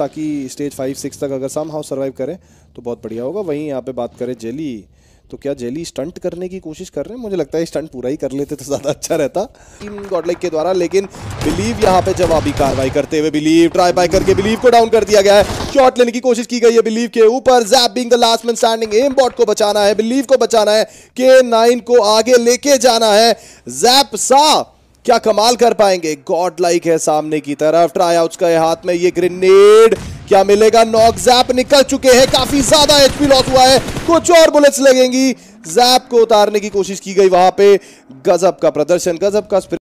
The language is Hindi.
ताकि स्टेज फाइव सिक्स तक अगर सम हाउ सर्वाइव करें तो बहुत बढ़िया होगा। वहीं यहाँ पे बात करें जेली तो क्या जेली स्टंट करने की कोशिश कर रहे हैं? मुझे लगता है स्टंट पूरा ही कर लेते तो ज़्यादा अच्छा रहता। टीम गॉडलाइक के द्वारा, लेकिन बिलीव यहाँ पे जवाबी कार्रवाई करते हुए बिलीव ट्राई बाय करके बिलीव को डाउन कर दिया गया है। शॉट लेने की कोशिश की गई है बिलीव के ऊपर। JAP Bing the last man standing M bot को बचाना है। बिलीव को बचाना है। के को आगे लेके जाना है। जैप सा क्या कमाल कर पाएँगे? गॉड लाइक है सामने की तरफ़। ट्राई आउट का हाथ में, ये ग्रेनेड क्या मिलेगा? नॉक जैप निकल चुके हैं। काफ़ी ज़्यादा एचपी लॉस हुआ है। कुछ और बुलेट्स लगेंगी। जैप को उतारने की कोशिश की गई वहाँ पे। गजब का प्रदर्शन, गजब का